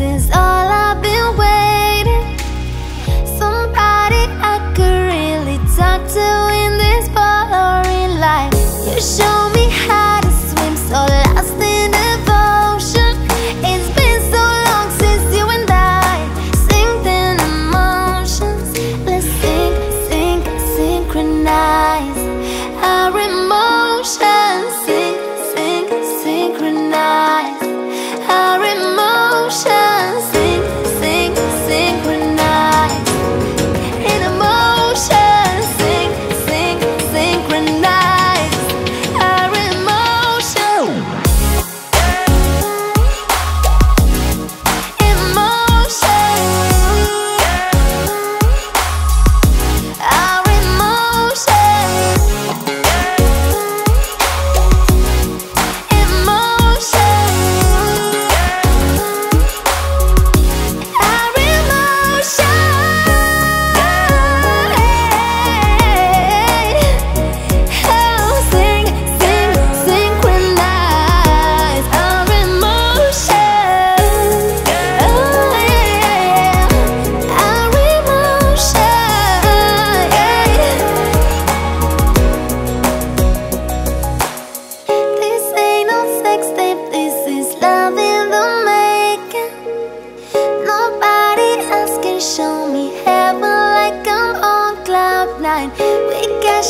is all I've been waiting. Somebody I could really talk to in this boring life. You show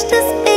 speak